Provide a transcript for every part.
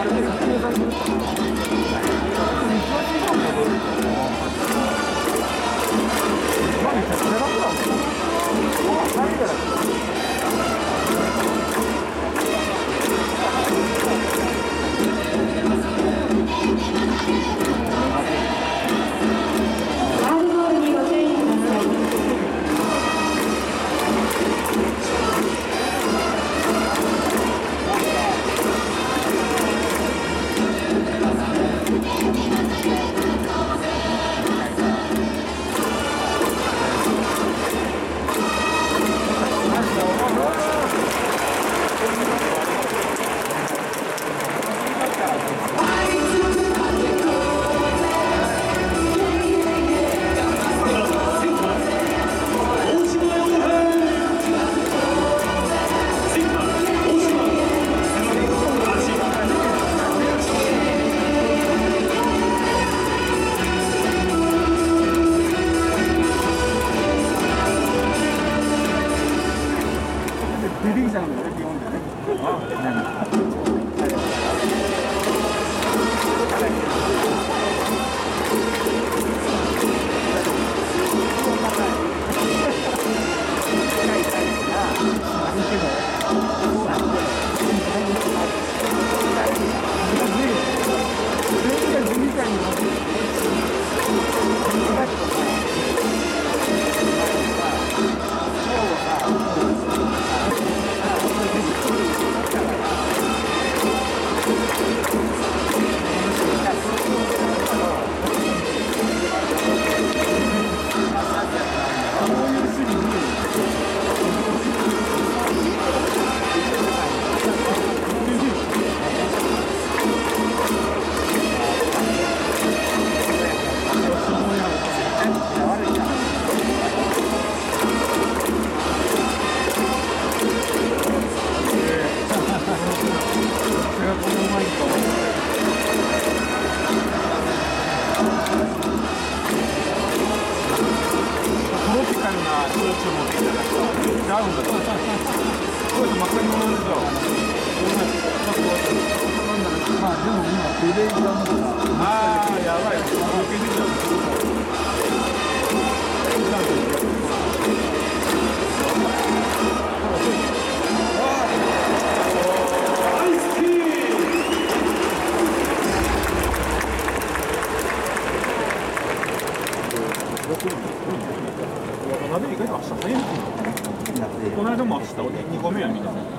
Thank you. ああやばいこの間も明日2個目やみたいな。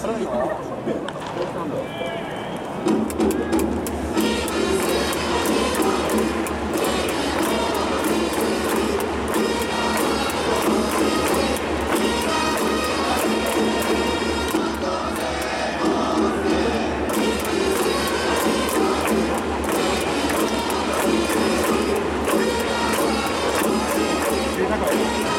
それはいい中へ。